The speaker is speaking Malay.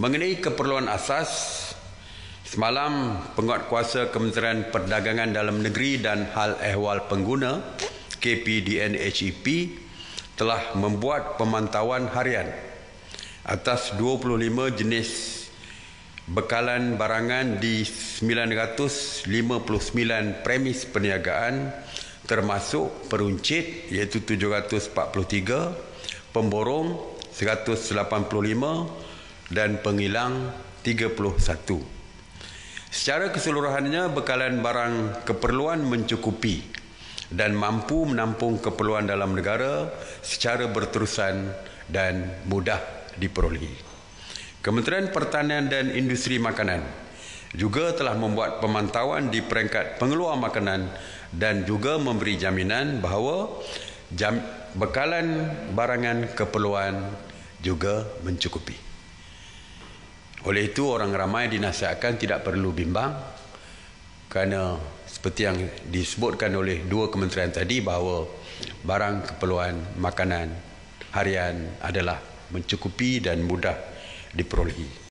Mengenai keperluan asas, semalam penguatkuasa Kementerian Perdagangan Dalam Negeri dan Hal Ehwal Pengguna KPDN HEP telah membuat pemantauan harian atas 25 jenis bekalan barangan di 959 premis perniagaan termasuk peruncit iaitu 743, pemborong 185 dan penghilang 31. Secara keseluruhannya bekalan barang keperluan mencukupi dan mampu menampung keperluan dalam negara secara berterusan dan mudah diperolehi. Kementerian Pertanian dan Industri Makanan juga telah membuat pemantauan di peringkat pengeluar makanan dan juga memberi jaminan bahawa jam, bekalan barangan keperluan juga mencukupi. Oleh itu orang ramai dinasihatkan tidak perlu bimbang kerana seperti yang disebutkan oleh dua kementerian tadi bahawa barang keperluan makanan harian adalah mencukupi dan mudah diperolehi.